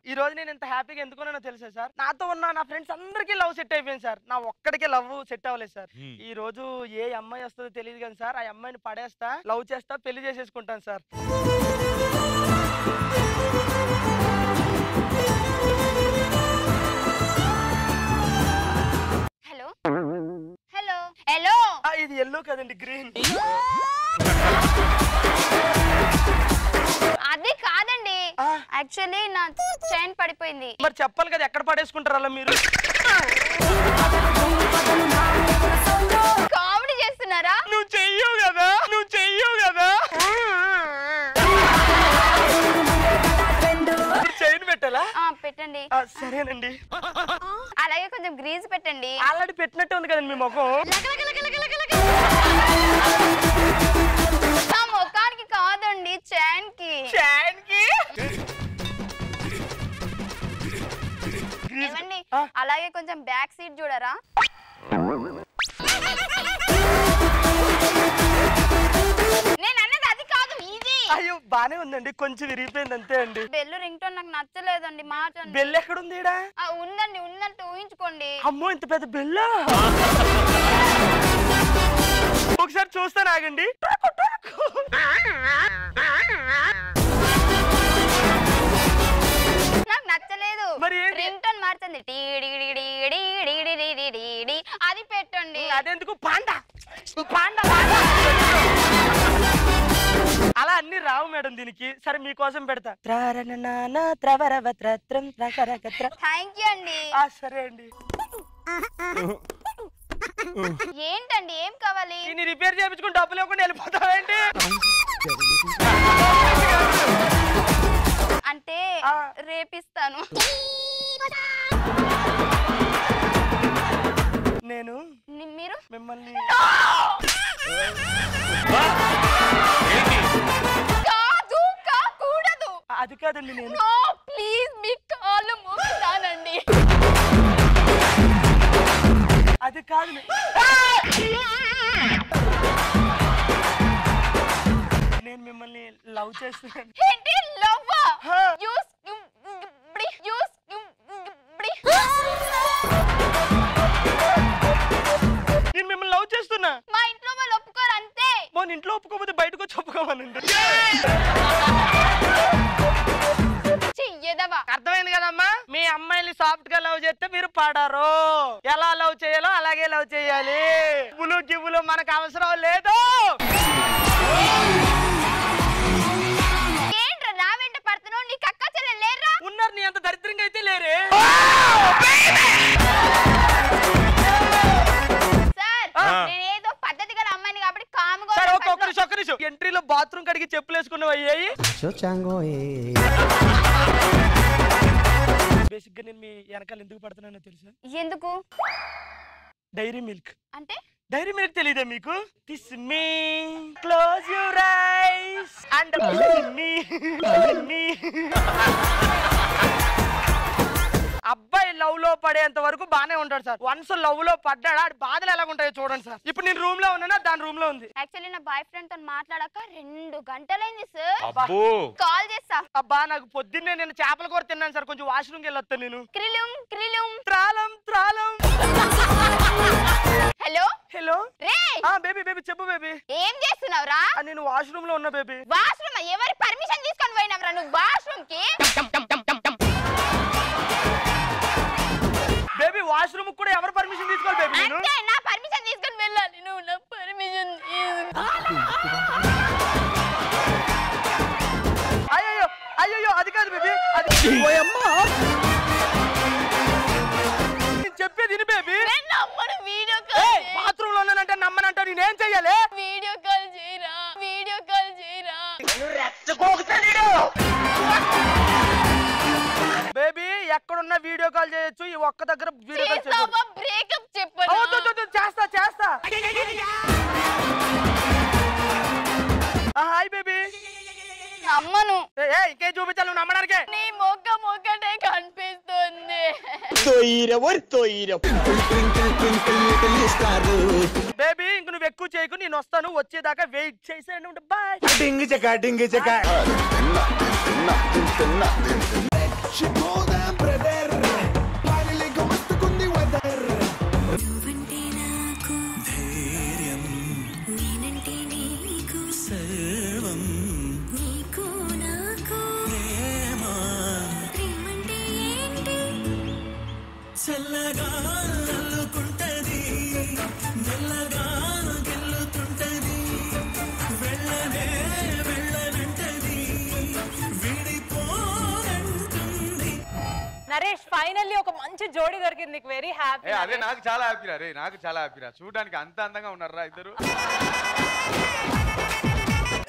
[SPEAKER 1] ఈ రోజు నేను ఇంత హ్యాపీగా ఎందుకున్నానో తెలుసా సార్? నాతో ఉన్న నా ఫ్రెండ్స్ అందరికీ లవ్ సెట్ అయిపోయింది సార్. నా ఒక్కడికే లవ్ సెట్ అవ్వలేదు సార్. ఈ రోజు ఏ అమ్మాయి వస్తుందో తెలియదు కానీ సార్ ఆ అమ్మాయిని పడేస్తా లవ్ చేస్తా పెళ్ళి చేసేసుకుంటాను సార్. కదండి గ్రీన్.
[SPEAKER 3] అది కాదండి. యాక్చువల్లీ నా చైన్ పడిపోయింది.
[SPEAKER 1] మరి చెప్పాలి కదా ఎక్కడ పడేసుకుంటారు అలా మీరు?
[SPEAKER 3] కామెడీ చేస్తున్నారా?
[SPEAKER 1] నువ్వు చెయ్యవు కదా నువ్వు చెయ్యవు
[SPEAKER 3] పెట్టండి.
[SPEAKER 1] ఆ, సరేనండి.
[SPEAKER 3] అలాగే కొంచెం గ్రీజ్ పెట్టండి.
[SPEAKER 1] ఆల్రెడీ పెట్టినట్టే ఉంది కదండి మీ ముఖం.
[SPEAKER 3] నా ముఖానికి కాదండి
[SPEAKER 1] చైన్కి చైన్కి
[SPEAKER 3] ఏమండి. అలాగే కొంచెం బ్యాక్ సీట్ చూడరా? <laughs> నేను అన్నది
[SPEAKER 1] అయ్యో బానే ఉందండి. కొంచెం విరిగిపోయింది అంతే అండి.
[SPEAKER 3] బెల్లు రింగ్ టోన్ నాకు నచ్చలేదండి మార్చండి
[SPEAKER 1] బెల్ ఎక్కడుంది ఈడ
[SPEAKER 3] ఆ, ఉందండి ఉన్నట్టు ఊహించుకోండి.
[SPEAKER 1] అమ్మో ఇంత పెద్ద బెల్ల? ఒకసారి చూస్తాను ఆగండి. దీనికి సరే మీకోసం పెడతా.
[SPEAKER 3] థ్యాంక్ యూ అండి.
[SPEAKER 1] ఆ సరే అండి.
[SPEAKER 3] ఏంటండి ఏం కావాలి?
[SPEAKER 1] దీన్ని రిపేర్ చేయించుకుని డబ్బులు ఇవ్వకుండా వెళ్ళిపోతావేంటి
[SPEAKER 3] అంటే
[SPEAKER 1] ఆ.
[SPEAKER 3] రేపిస్తాను.
[SPEAKER 1] నేను
[SPEAKER 3] ని- మీరు?
[SPEAKER 1] మిమ్మల్ని అది కాదండి నేను.
[SPEAKER 3] ప్లీజ్ మీ కాళ్ళు మోగుతానండి
[SPEAKER 1] అది కాదు నేను మిమ్మల్ని లవ్ చేస్తున్నాను.
[SPEAKER 3] ఏంటి? లవ్. యూస్ యూస్
[SPEAKER 1] నేను మిమ్మల్ని లవ్ చేస్తున్నా.
[SPEAKER 3] మా ఇంట్లో వాళ్ళు ఒప్పుకోరు అంతే.
[SPEAKER 1] ఇంట్లో ఒప్పుకోకపోతే బయటకు వచ్చి
[SPEAKER 3] చెయ్యదవా
[SPEAKER 1] అర్థమైంది కదమ్మా? మీ అమ్మాయిని సాఫ్ట్గా లవ్ చేస్తే మీరు పడరు. ఎలా లవ్ చేయాలో అలాగే లవ్ చేయాలి. గివ్వులు గివ్వులు మనకు అవసరం లేదు. ఉన్నారు నీ అంత దరిద్రంగా అయితే లేరే. ఒక్క
[SPEAKER 3] పద్ధతిలో-
[SPEAKER 1] నిమిషం ఒక్క నిమిషం. ఎంట్రీలో బాత్రూమ్ కడిగి చెప్పులు వేసుకున్నవి అయ్యాయి బేసిక్గా నేను మీ వెనకాల ఎందుకు పడుతున్నానో తెలుసా?
[SPEAKER 3] ఎందుకు?
[SPEAKER 1] Dairy milk.
[SPEAKER 3] అంటే?
[SPEAKER 1] డైరీ మిల్క్ తెలియదా మీకు? This me close your eyes and మీ మీ అబ్బాయి లవ్లో పడేంత వరకు బానే ఉంటాడు సార్. వన్స్ లవ్లో పడ్డాడు ఆడి బాధలు ఎలా ఉంటాయో చూడండి సార్. ఇప్పుడు నేను రూమ్లో ఉన్నానా? దాని రూమ్లో ఉంది.
[SPEAKER 3] యాక్చువల్లీ నా బాయ్ ఫ్రెండ్తో మాట్లాడాక రెండు గంటలైంది సార్.
[SPEAKER 7] అబ్బో.
[SPEAKER 3] కాల్ చేస్తా.
[SPEAKER 1] అబ్బా నాకు పొద్దున్నే నేను చేపల కూర తిన్నాను సార్. కొంచెం వాష్రూమ్కి వెళ్ళొస్తాను నేను.
[SPEAKER 3] క్రిలుం క్రిలుం.
[SPEAKER 1] త్రాలం త్రాలం
[SPEAKER 3] హలో
[SPEAKER 1] హలో
[SPEAKER 3] రే!
[SPEAKER 1] ఆ బేబీ బేబీ చెప్పు బేబీ
[SPEAKER 3] ఏం చేస్తున్నావురా?
[SPEAKER 1] నేను వాష్రూమ్లో ఉన్నా బేబీ
[SPEAKER 3] వాష్రూమ్ ఎవరి పర్మిషన్ తీసుకొని పోయినవరా నువ్వు
[SPEAKER 1] వాష్రూమ్కి? నేను?
[SPEAKER 3] అంటే నా పర్మిషన్ తీసుకొని వెళ్ళాలి. నువ్వు నా పర్మిషన్
[SPEAKER 1] అయ్యో అయ్యో అది కాదు బేబీ అది నేను చెప్పేది బేబీ.
[SPEAKER 3] నమ్మను వీడియో కాల్
[SPEAKER 1] బాత్రూమ్లో ఉన్నానంటే నమ్మనంటే నేనేం చెయ్యాలి?
[SPEAKER 3] వీడియో కాల్ చేయరా వీడియో కాల్ చేయరా.
[SPEAKER 1] బేబీ ఎక్కడున్నా వీడియో కాల్ చేయొచ్చు ఈ ఒక్క దగ్గర బేబీ ఇంక నువ్వు ఎక్కువ చేయకు నేను వస్తాను వచ్చేదాకా వెయిట్ చేసేయండి బాయ్.
[SPEAKER 4] డింగి చెక్క డింగి చెక్క.
[SPEAKER 5] చల్లగా అల్లుకుంటది. మెల్లగా గెల్లుతుంటది. వెళ్ళనే వెళ్ళనంటది. విడిపోనంటుంది.
[SPEAKER 2] నరేష్ ఫైనల్లీ ఒక మంచి జోడి దొరికింది నీకు. వెరీ హ్యాపీ
[SPEAKER 7] ఏ అదే నాకు చాలా హ్యాపీరా రే నాకు చాలా హ్యాపీరా చూడడానికి అంత అందంగా ఉన్నారా ఇద్దరు.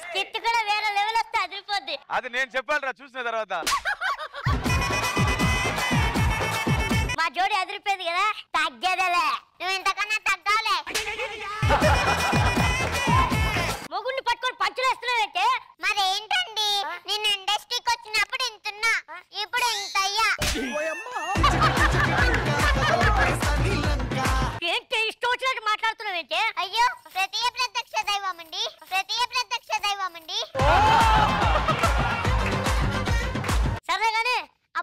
[SPEAKER 8] స్కిట్ కూడా వేరే లెవెల్ వస్తే అదిరిపోద్ది.
[SPEAKER 7] అది నేను చెప్పాలిరా చూసిన తర్వాత.
[SPEAKER 8] జోడి అదిరిపోయింది కదా తగ్గేదేలే. నువ్వు ఇంతకన్నా తగ్గాలే మొగుడిని పట్టుకొని పంచులేస్తున్నావంటే మరి ఏంటండి? నేను ఇండస్ట్రీకి వచ్చినప్పుడు ఇంతున్నా. ఇప్పుడు ఇంత అయ్యా ఏంటి ఇష్టం వచ్చినట్టు మాట్లాడుతున్నావేంటి? అయ్యో ప్రతియ ప్రత్యక్ష దైవం అండి ప్రతియ ప్రత్యక్ష దైవం అండి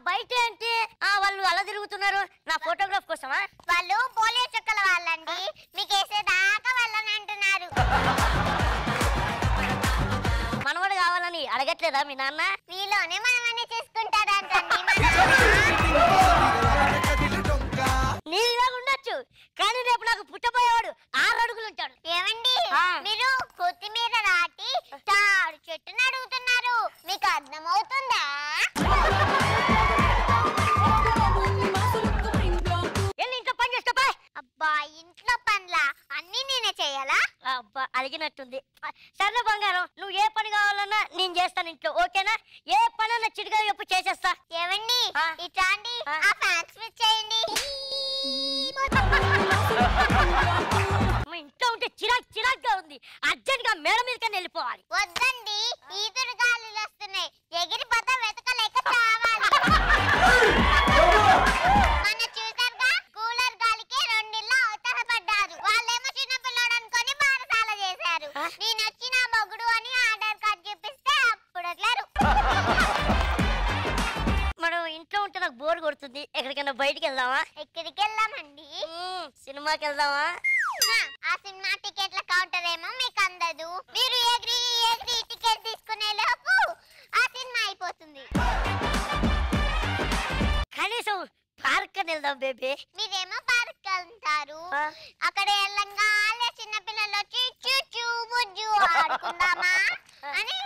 [SPEAKER 8] బయట ఏంటి ఆ వాళ్ళు అలా తిరుగుతున్నారు. నా ఫోటోగ్రాఫ్ కోసమా? వాళ్ళు పోలియో చుక్కల వాళ్ళండి. మీకు వేసేదాకా వాళ్ళని అంటున్నారు. మనవడు కావాలని అడగట్లేదా మీ నాన్న? నీలోనే మనమని చేసుకుంటారంటండి <laughs> అక్కడ వెళ్ళంగానే చిన్న పిల్లలు వచ్చి చూచు ముజ్జు ఆడుకుందామా? అని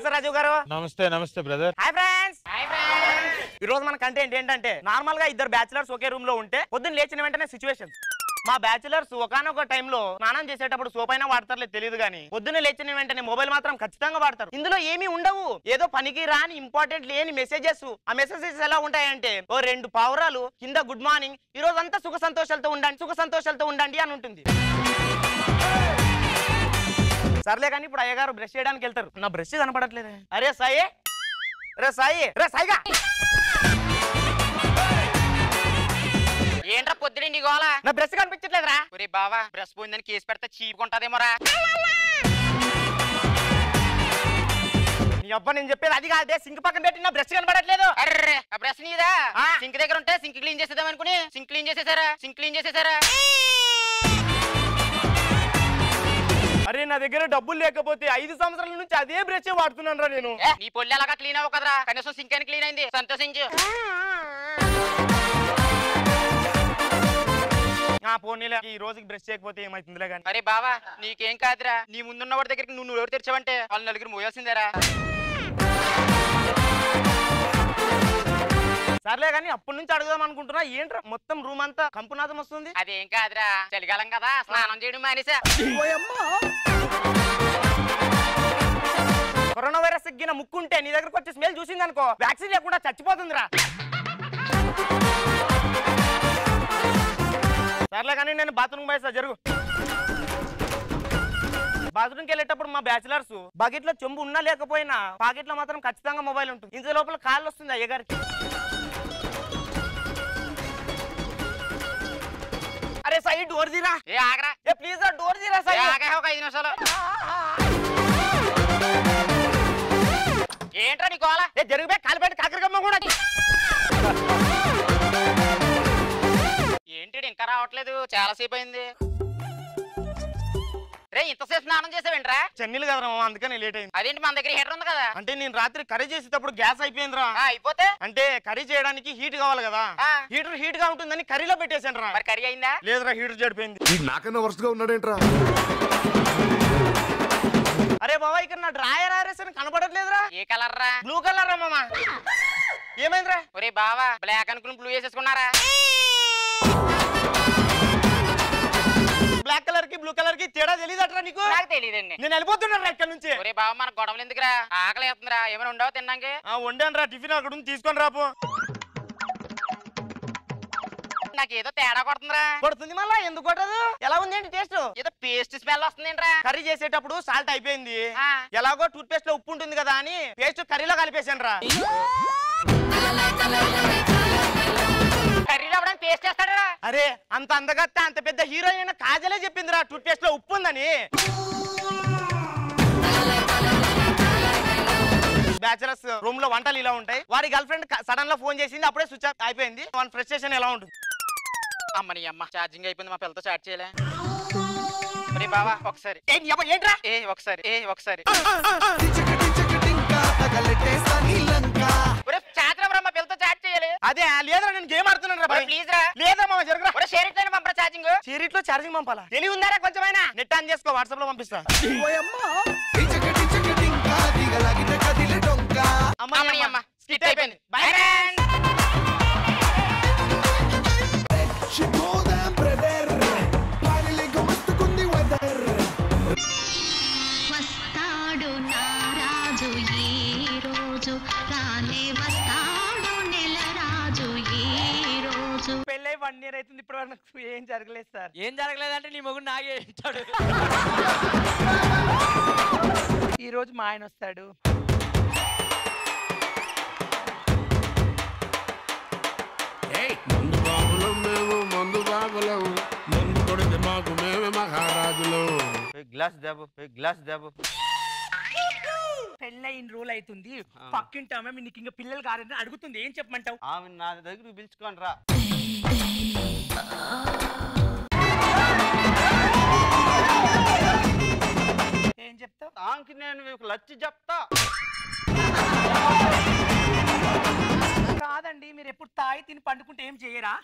[SPEAKER 9] నమస్తే రాజు గారు.
[SPEAKER 10] నమస్తే నమస్తే బ్రదర్.
[SPEAKER 9] హాయ్ ఫ్రెండ్స్ ఈ రోజు మన కంటెంట్ ఏంటంటే నార్మల్గా ఇద్దరు బ్యాచిలర్స్ ఒకే రూమ్లో ఉంటే పొద్దున్న లేచిన వెంటనే సిచ్యువేషన్ మా బ్యాచిలర్స్ ఒకనొక టైంలో స్నానం చేసేటప్పుడు సోప్ అయినా వాడతారో తెలియదు కానీ పొద్దున్న లేచిన వెంటనే మొబైల్ మాత్రం ఖచ్చితంగా వాడతారు. ఇందులో ఏమీ ఉండవు. ఏదో పనికి రాని ఇంపార్టెంట్ లేని మెసేజెస్ ఆ మెసేజెస్ ఎలా ఉంటాయంటే ఓ రెండు పావురాలు కింద గుడ్ మార్నింగ్ ఈ రోజు అంతా సుఖ సంతోషాలతో ఉండండి సుఖ సంతోషాలతో ఉండండి అని ఉంటుంది. సర్లే కానీ ఇప్పుడు అయ్యగారు బ్రష్ చేయడానికి వెళ్తారు. నా బ్రష్ కనపడట్లేదే. అరే సాయి రే సాయి రే సాయిగా.
[SPEAKER 6] ఏంట్రా పొద్దున గోళ
[SPEAKER 9] నా బ్రష్ కనిపించట్లేదురా.
[SPEAKER 6] ఒరే బావా బ్రష్ పోయిందని కేసు పెడితే చీపుకుంటాదేమోరా.
[SPEAKER 9] నీ అబ్బా నేను చెప్పేది అది కాదే. సింక్ పక్కన పెట్టి నా బ్రష్ కనపడట్లేదు.
[SPEAKER 6] అర్రే ఆ బ్రష్ నీదా. సింక్ దగ్గర ఉంటే సింక్ క్లీన్ చేసేద్దాం అనుకుని సింక్ క్లీన్ చేసేసారా? సింక్ క్లీన్ చేసేసారా?
[SPEAKER 9] అరే నా దగ్గర డబ్బులు లేకపోతే ఐదు సంవత్సరాల నుంచి అదే బ్రష్ వాడుతున్నాను రా నేను.
[SPEAKER 6] నీ పొల్లి అలాగా క్లీన్ అవ్వ కదరా? కనీసం సింక్ అని క్లీన్ అయింది. సంతోషించు
[SPEAKER 9] ఆ పోనీలే. ఈ రోజుకి బ్రష్ చేయకపోతే ఏమైతుందిలే కానీ
[SPEAKER 6] అరే బావా నీకేం కాదురా? నీ ముందున్న వాడి దగ్గరికి నువ్వు నువ్వు ఎవరు తెరిచావంటే వాళ్ళు నలుగురు మోయాల్సిందేరా.
[SPEAKER 9] సర్లే కానీ అప్పటి నుంచి అడుగుదాం అనుకుంటున్నా. ఏంట్రా? మొత్తం రూమ్ అంతా కంపునాదం వస్తుంది.
[SPEAKER 6] అదేం కాదురా? చలికాలం కదా. స్నానం చేయడం మానేసా.
[SPEAKER 9] కరోనా వైరస్ ఎగ్గిన ముక్కుంటే నీ దగ్గరకు వచ్చి స్మెల్ చూసింది అనుకో వ్యాక్సిన్ లేకుండా చచ్చిపోతుందిరా. సర్లే కానీ నేను బాత్రూమ్ పోయేస్తా జరుగు. బాత్రూమ్కి వెళ్ళేటప్పుడు మా బ్యాచిలర్స్ బకెట్లో చెంబు ఉన్నా లేకపోయినా పాకెట్లో మాత్రం ఖచ్చితంగా మొబైల్ ఉంటుంది. ఇంత లోపల కాల్ వస్తుంది అయ్యగారికి. అరే సై డోర్ తీరా.
[SPEAKER 6] ఏ ఆగరా.
[SPEAKER 9] ఏ ప్లీజ్ డోర్ తీరా సై
[SPEAKER 6] ఆగా ఒక ఐదు నిమిషాలు. ఏంట్రా నీ గోళ
[SPEAKER 9] ఏ జరుగుబే కాలిపెట్టి కాకరకమ్మ కూడా.
[SPEAKER 6] ఏంటి ఇంకా రావట్లేదు? చాలా సేపు అయింది. రే ఇంతసేపు స్నానం చేసావేంట్రా?
[SPEAKER 9] చెన్నీలు కదరా మామ, అందుకని లేట్ అయింది.
[SPEAKER 6] అదేంటి మన దగ్గర హీటర్ ఉంది కదా?
[SPEAKER 9] అంటే నేను రాత్రి కర్రీ చేసేటప్పుడు గ్యాస్ అయిపోయిందిరా.
[SPEAKER 6] ఆ, అయిపోతే?
[SPEAKER 9] అంటే కర్రీ చేయడానికి హీట్ కావాలి కదా.
[SPEAKER 6] ఆ.
[SPEAKER 9] హీటర్ హీట్గా ఉంటుందని కర్రీలో పెట్టేశాను రా
[SPEAKER 6] మరి కర్రీ అయిందా?
[SPEAKER 9] లేదురా హీటర్ చెడిపోయింది.
[SPEAKER 11] ఈ నాకన్నా వరుసగా ఉన్నాడేంట్రా?
[SPEAKER 9] అరే బాబా ఇక్కడ నా డ్రాయర్ ఆరేసాను కనబడట్లేదురా
[SPEAKER 6] ఏ కలర్ రా?
[SPEAKER 9] బ్లూ కలర్ రా మామ. ఏమైందిరా?
[SPEAKER 6] ఒరే బావా బ్లాక్ అనుకుని బ్లూ వేసేసుకున్నారా?
[SPEAKER 9] బ్లాక్ కలర్కి బ్లూ కలర్కి తేడా తెలియదట్రా నీకు?
[SPEAKER 6] నాకు తెలియదండి
[SPEAKER 9] నేను వెళ్ళిపోతున్నా ఇక్కడ నుంచి.
[SPEAKER 6] ఒరే బావ మన గొడవలు ఎందుకురా? ఆకలి వేస్తుందిరా. ఏమైనా ఉండవు తిన్నాకే
[SPEAKER 9] ఆ వండాను రా టిఫిన్ అక్కడ ఉంది తీసుకొని రాపో
[SPEAKER 6] నాకు ఏదో తేడా కొడుతుందిరా.
[SPEAKER 9] పడుతుంది మళ్ళా? ఎందుకు కొట్టదు? ఎలా ఉంది ఏంటి టేస్ట్?
[SPEAKER 6] ఏదో పేస్ట్ స్మెల్ వస్తుందేంట్రా.
[SPEAKER 9] కర్రీ చేసేటప్పుడు సాల్ట్ అయిపోయింది. ఎలాగో టూత్ పేస్ట్లో ఉప్పు ఉంటుంది కదా అని పేస్ట్ కర్రీలో కలిపేసాను రా.
[SPEAKER 6] కర్రీలో అవ్వడానికి పేస్ట్ చేస్తాడా
[SPEAKER 9] అరే అంత అందగత్త అంత పెద్ద హీరోయిన్ కాజలే చెప్పింది రా టూత్ పేస్ట్లో ఉప్పు ఉందని. బ్యాచులర్స్ రూమ్లో వంటలు ఇలా ఉంటాయి. వారి గర్ల్ ఫ్రెండ్ సడన్గా ఫోన్ చేసింది అప్పుడే స్విచ్ ఆఫ్ అయిపోయింది. వన్ ఫ్రస్ట్రేషన్ ఎలా ఉంటుంది?
[SPEAKER 6] అమ్మని అమ్మ ఛార్జింగ్ అయిపోయింది మా పిల్లతో చాట్ చేయలే. ఒరే బావా ఒకసారి.
[SPEAKER 9] ఏంట్రా?
[SPEAKER 6] ఏ ఒకసారి ఏ ఒకసారి.
[SPEAKER 11] టింకా తగలెట్టేస్తా నీ లంక
[SPEAKER 6] ఒరే చాట్ రా మా పిల్లతో చాట్ చేయాలి.
[SPEAKER 9] అదే లేదురా నేను గేమ్ ఆడుతున్నాను రా.
[SPEAKER 6] ప్లీజ్ రా.
[SPEAKER 9] లేదా మామ జరుగురా.
[SPEAKER 6] ఒరే షేర్ ఇట్లనే పంపరా ఛార్జింగ్
[SPEAKER 9] చీరిట్లో ఛార్జింగ్ పంపాలా? తెలివి ఉందారా కొంచెమైనా? నెట్ ఆన్ చేసుకో వాట్సాప్లో పంపిస్తా
[SPEAKER 6] అమ్మ స్కిట్ అయిపోయింది. బై.
[SPEAKER 9] వన్ ఇయర్ అవుతుంది ఇప్పుడు వరకు ఏం జరగలేదు సార్.
[SPEAKER 12] ఏం జరగలేదంటే నీ మొగుడు నాగే ఉంటాడు
[SPEAKER 9] ఈ రోజు మా ఆయన వస్తాడు.
[SPEAKER 13] మందు బాబులం మేము మందు బాబులం మందు కొడితే మాకు మేమే మహారాజులు.
[SPEAKER 14] గ్లాస్ దేబు గ్లాస్ దేబు.
[SPEAKER 15] పెళ్ళయిన రోజులు అవుతుంది. పక్కింటి ఆమె నీకు ఇంకా పిల్లలు కాదని అడుగుతుంది. ఏం చెప్పమంటావు?
[SPEAKER 14] ఆమె నా దగ్గరికి పిలుచుకొని రా.
[SPEAKER 15] ఏం చెప్తావు
[SPEAKER 14] ఆమెకి నేను మీకు లచ్చి చెప్తా.
[SPEAKER 15] కాదండి మీరు ఎప్పుడు తాయి తిని పండుకుంటే ఏం చేయరా?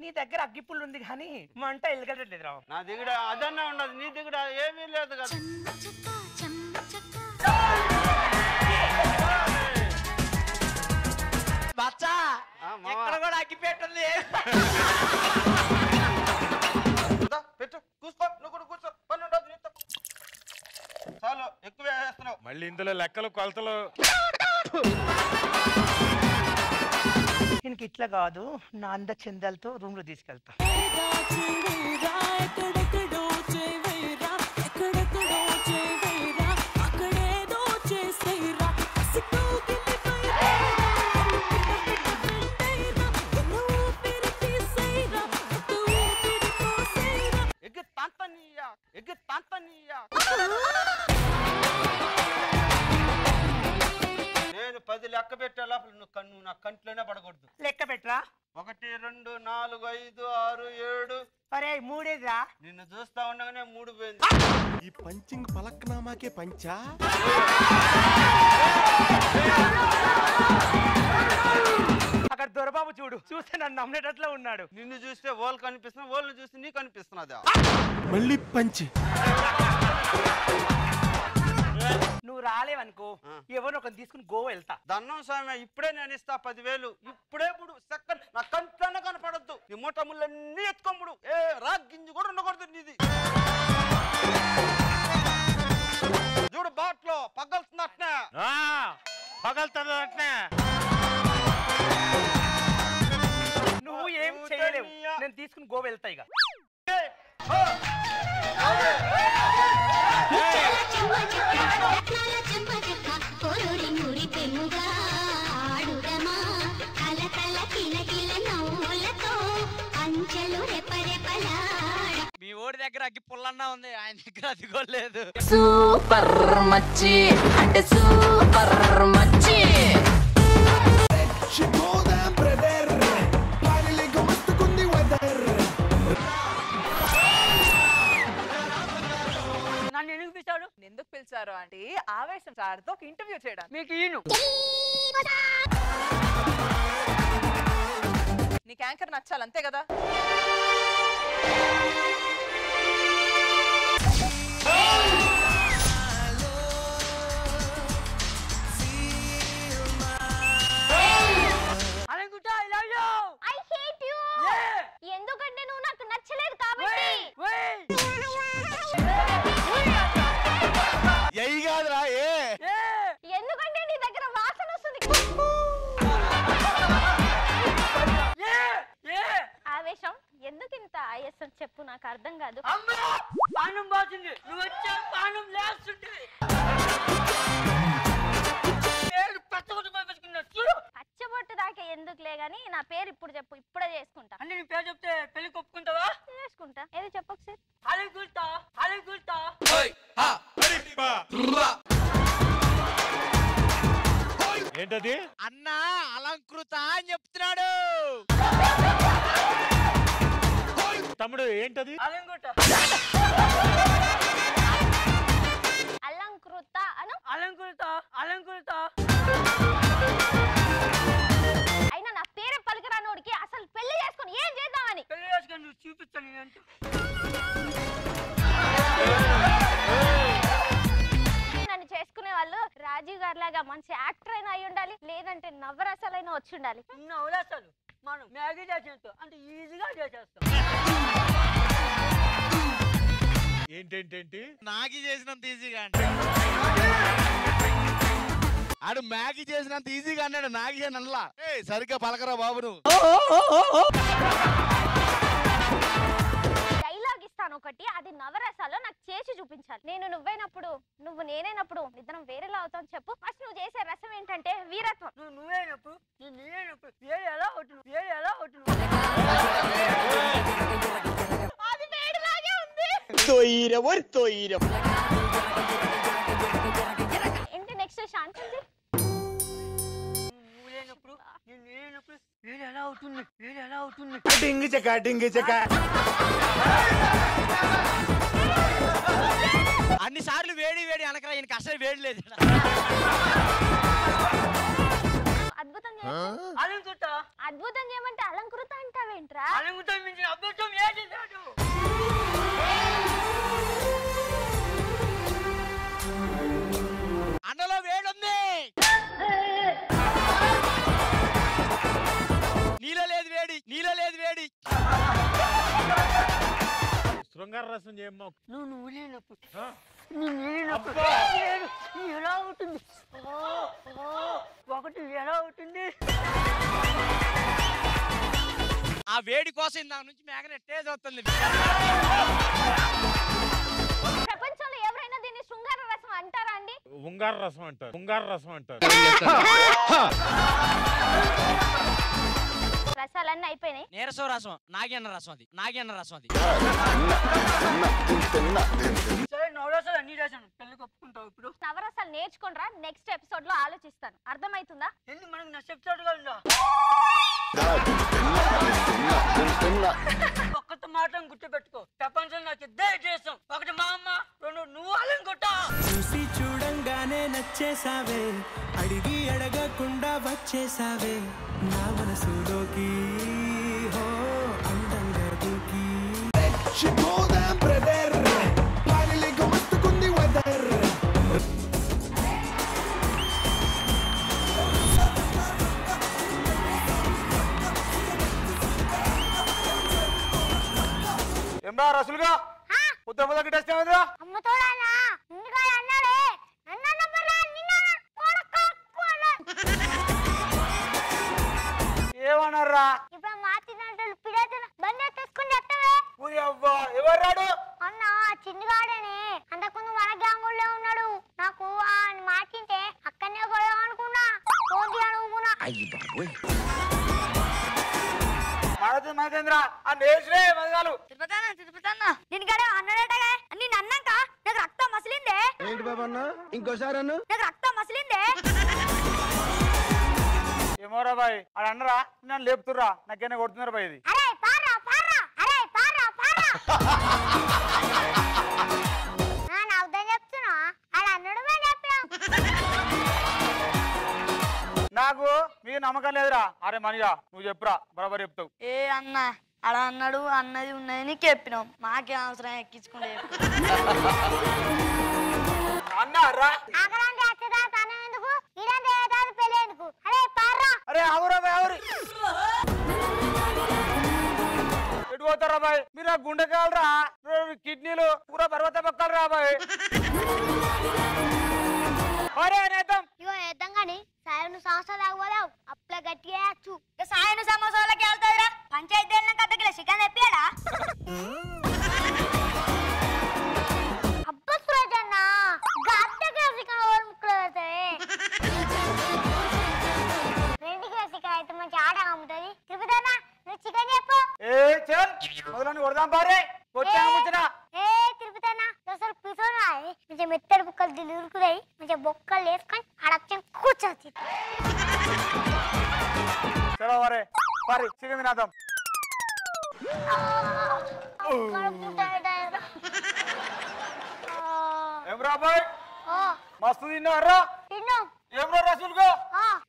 [SPEAKER 15] నీ దగ్గర అగ్గిపుల్లు ఉంది కానీ మంట ఎలగట్లేదు రావు
[SPEAKER 14] నా దగ్గర అదన్నా ఉండదు నీ దగ్గర ఏమీ లేదు కదా.
[SPEAKER 12] కూడా అగ్గిపెట్టుంది
[SPEAKER 14] దా, పెట్టు. కూర్చో నువ్వు కూడా కూర్చో. చాలు ఎక్కువ వేస్తున్నావు.
[SPEAKER 10] మళ్ళీ ఇందులో లెక్కలు కొలతలు.
[SPEAKER 15] దీనికి ఇట్లా కాదు నా అంద చందాలతో రూమ్లో తీసుకెళ్తా
[SPEAKER 14] ఎగ్గి నా కంట్లోనే పడకూడదు.
[SPEAKER 15] లెక్క పెట్టరా?
[SPEAKER 14] ఒకటి రెండు నాలుగు ఐదు ఆరు ఏడు.
[SPEAKER 15] అరే మూడేదిరా?
[SPEAKER 14] నిన్ను చూస్తా ఉండగానే మూడు పోయింది.
[SPEAKER 13] ఈ పంచింగ్ పలక్నామాకే పంచా?
[SPEAKER 15] అక్కడ దొరబాబు చూడు చూస్తే నన్ను నమ్మేటట్లా ఉన్నాడు.
[SPEAKER 14] నిన్ను చూస్తే వాళ్ళు కనిపిస్తున్నా వాళ్ళని చూస్తే నీకు కనిపిస్తున్నదా?
[SPEAKER 13] మళ్ళీ పంచి.
[SPEAKER 15] రాలేవనుకో ఎవరిని ఒకరిని తీసుకుని గోవా వెళ్తా
[SPEAKER 14] దన్నం స్వామి ఇప్పుడే నేను ఇస్తా పదివేలు ఇప్పుడే ఇప్పుడు సెకండ్ నా కంట్లోనే కనపడద్దు నీ మూట ముళ్ళన్నీ ఎత్తుకొమ్ముడు ఏ రాగ్గింజి కూడా ఉండకూడదు నీది చూడు బాట్లో పగలుతున్నట్నే
[SPEAKER 10] పగలుతుంది అంటే
[SPEAKER 15] నువ్వు ఏం చేయలేవు నేను తీసుకుని గోవా వెళ్తా ఇక
[SPEAKER 12] మీ ఓడి దగ్గర అగ్గి పుల్లన్నా ఉంది. ఆయన దగ్గర అది లేదు.
[SPEAKER 16] సూపర్ మచ్చి. అంటే సూపర్ మచ్చి.
[SPEAKER 15] నన్ను ఎందుకు పిలిచాడు
[SPEAKER 17] ఎందుకు పిలిచారు అంటే ఆవేశం సార్తో ఒక ఇంటర్వ్యూ చేయడానికి.
[SPEAKER 15] మీకు ఈను
[SPEAKER 17] నీకు యాంకర్ నచ్చాలి అంతే కదా?
[SPEAKER 18] లాగా మంచి యాక్టర్ అయినా అయి ఉండాలి లేదంటే నవరసాలైనా వచ్చి ఉండాలి.
[SPEAKER 15] చిన్న అవలాసాలు మనం మ్యాగీ చేసినట్టు అంత ఈజీగా చేసేస్తాం.
[SPEAKER 10] ఏంటేంటేంటి?
[SPEAKER 12] నాగి చేసినంత ఈజీగా అంటే
[SPEAKER 19] ఆడు మ్యాగీ చేసినంత ఈజీగా అన్నాడు నాగి అని అనలా. ఏ సరిగ్గా పలకరా బాబు నువ్వు
[SPEAKER 18] డైలాగ్ ఇస్తాను ఒకటి అది నవరసాలో నాకు చేసి చూపించాలి. నేను నువ్వైనప్పుడు నువ్వు నేనైనప్పుడు ఇద్దరం వేరేలా అవుతాం చెప్పు. ఫస్ట్ నువ్వు చేసే రసం ఏంటంటే వీరత్వం.
[SPEAKER 15] నువ్వు
[SPEAKER 18] ఏంటి నెక్స్ట్ శాంతి
[SPEAKER 20] ఎలా అవుతుంది? వేడి ఎలా అవుతుంది?
[SPEAKER 21] డింగి చెక్క డింగి చెక్క.
[SPEAKER 12] అన్ని సార్లు వేడి వేడి అనకరా ఈయనకి అసలు వేడి లేదు.
[SPEAKER 18] అద్భుతం చేయమంటే
[SPEAKER 17] అలంకృత.
[SPEAKER 18] అద్భుతం చేయమంటే అలంకృత అంటావేంట్రా?
[SPEAKER 17] అలంకృతం మించిన అద్భుతం ఏది లేదు
[SPEAKER 12] అన్నలో వేడి ఉంది
[SPEAKER 10] శృంగార రసం చేయమ్మా.
[SPEAKER 17] నువ్వు నువ్వు లేనప్పుడు నువ్వు లేనప్పుడు లేదు. ఎలా అవుతుంది? ఓ, ఓ, ఒకటి ఎలా అవుతుంది?
[SPEAKER 12] ఆ వేడి కోసం ఇందాక నుంచి మేఘన ఎట్టే చూస్తుంది.
[SPEAKER 18] ప్రపంచంలో ఎవరైనా దీన్ని శృంగార రసం అంటారా అండి?
[SPEAKER 10] ఉంగార రసం అంటారు. ఉంగార రసం అంటారు. <laughs>
[SPEAKER 18] రసాలన్నీ అయిపోయినాయి.
[SPEAKER 12] నీరసం రసం నాగేన్న రసం అది నాగేన్న రసం అది.
[SPEAKER 17] సరే నవరసాలు అన్ని చేశాను. పెళ్ళి కప్పుకుంటావు ఇప్పుడు.
[SPEAKER 18] నవరసాలు నేర్చుకుంటారా నెక్స్ట్ ఎపిసోడ్లో ఆలోచిస్తాను. అర్థమవుతుందా?
[SPEAKER 17] ఎందుకు మనకు నెక్స్ట్ ఎపిసోడ్గా ఉందా ఒక్కటి గుర్తుపెట్టుకో. ప్రపంచం నాకు చేస్తాం ఒకటి మా అమ్మ రెండు నువ్వు అలంకొట్టా
[SPEAKER 5] చూసి చూడంగానే నచ్చేసావే అడిగి అడగకుండా వచ్చేసావే నా మనసులోకి హో? అందంగా దూకి
[SPEAKER 11] brother Finally go మస్తుకుంది weather
[SPEAKER 7] ఏమరా రసులుగా
[SPEAKER 8] అన్నాడే ఇప్పుడు మాతినంటే పిడేతన బండి తీసుకుని చెప్తావే
[SPEAKER 7] ఊరి అవ్వా ఎవరు రాడు?
[SPEAKER 8] అన్న ఆ చిన్నగాడని. అంతకుముందు మన గ్యాంగుల్లో ఉన్నాడు. నాకు ఆ మాటింటే అక్కడనే గొడవ అనుకున్నా. ఫోన్ అనుకున్నా
[SPEAKER 7] మనది మహేంద్ర ఆ నేర్చులే మగాలు
[SPEAKER 8] తిరుపతన్న తిరుపతన్న. దీనికాడ అన్నాడటగా? నేను అన్నాక నాకు రక్తం మసిలిందే.
[SPEAKER 21] ఏంటి బాబా అన్న? ఇంకోసారి అన్న?
[SPEAKER 8] నాకు రక్తం మసిలిందే.
[SPEAKER 7] ఏమోరా బాయ్. ఆడ అన్నరా నన్ను లేపుతుర్రా. నాకేనా కొడుతున్నారు బాయ్ ఇది. నాకు మీకు నమ్మకం లేదురా. అరే మనిగా నువ్వు చెప్పురా. బరాబర్ చెప్తావు.
[SPEAKER 17] ఏ అన్న అలా అన్నాడు అన్నది ఉన్నది నీకు చెప్పినాం. మాకేం అవసరం ఎక్కించుకుంటే
[SPEAKER 7] అన్నారా పోతారా బాయ్ మీరు ఆ గుండెకాయలు రా కిడ్నీలు పూరా పర్వత పక్కలు రా బాయ్ అరే నేతం.
[SPEAKER 8] ఇగో ఏద్దాం కానీ సాయను సంవత్సరం తాగబోదావు అప్పుల గట్టిగా వేయచ్చు సాయను సమోసాలకి వెళ్తాదిరా. పంచాయతీ వెళ్ళినాక చికెన్ తెప్పియాడా? అబ్బా చికెన్ ఓవర్ ముక్కలు పెడతాయి <laughs> రెండు కిలో చికెన్ అయితే మంచి ఆట అమ్ముతుంది తిరుపతి అన్న నువ్వు చికెన్ చెప్పు
[SPEAKER 7] ఏ చల్ మొదలని కొడదాం పారే వచ్చా ముచ్చిన
[SPEAKER 8] ఏ తిరుపతి అన్న నువ్వు అసలు పిసోను రాయి మంచిగా మెత్తడి బుక్కలు దిలురుకురాయి మంచిగా బొక్కలు వేసుకొని ఆడొచ్చి కూర్చోవచ్చు
[SPEAKER 7] చలో వరే పారి చికెన్ తినాదాం ఏం రా బాయ్ మస్తు తిన్నారా
[SPEAKER 8] తిన్నాం
[SPEAKER 7] ఏం రా రసూలుగా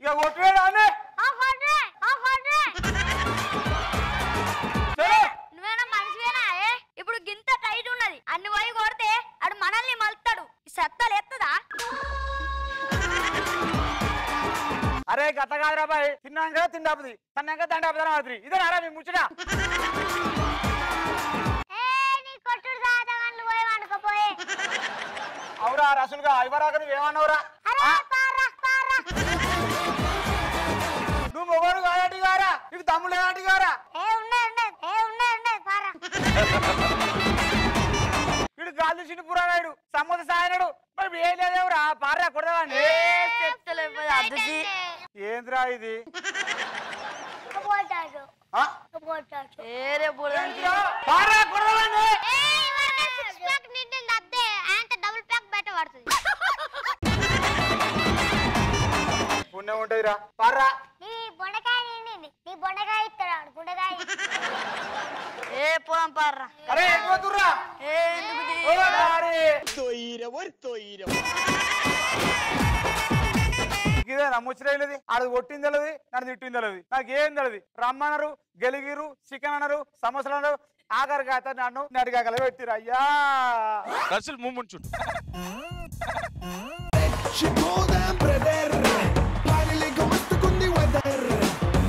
[SPEAKER 7] ఇక కొట్టువేడా అనే
[SPEAKER 8] ఇప్పుడు గింత టైట్ ఉన్నది. అన్ని పోయి కొడితే అడు మనల్ని మలుతాడు. ఈ సత్తలు ఎత్తదా?
[SPEAKER 7] అరే గత కాదురా బాయ్. తిన్నాక తిండాపుది తిన్నాక దండాపుదా మాదిరి ఇదే రా మీ ముచ్చట. అవురా రసూలుగా ఇవ్వరాక నువ్వు ఏమన్నావురా ఆ? నువ్వు మొగడు కాదంటి గారా నీకు తమ్ముడు లేదంటి గారా వీడు గాలి చిన్న పురాణాయుడు సమ్మత సాయనుడు మరి ఏం లేదేవరా పారా కొడదాన్ని ఏంద్రా ఇది?
[SPEAKER 17] పారా
[SPEAKER 7] కొడదాన్ని పుణ్యం ఉంటదిరా. పారా.
[SPEAKER 8] నీ బొండకాయ ఇస్తాడు బొండకాయ
[SPEAKER 22] ఏ పోదాం పార్రా.
[SPEAKER 7] అరే ఎటు పోతుర్రా?
[SPEAKER 22] ఏ ఎందుకు తీ-
[SPEAKER 7] ఓ డాడీ. ఇదేనా ముచ్చటైనది ఆడు కొట్టింది తెలియదు నన్ను తిట్టింది తెలియదు నాకు ఏం తెలియదు రమ్మన్నారు గెలిగిరు చికెన్ అన్నారు సమోసాలు అన్నారు. ఆఖరి కాత నన్ను నడిగాకల పెట్టిరు అయ్యా.
[SPEAKER 11] మూమెంట్